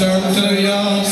Turn to young.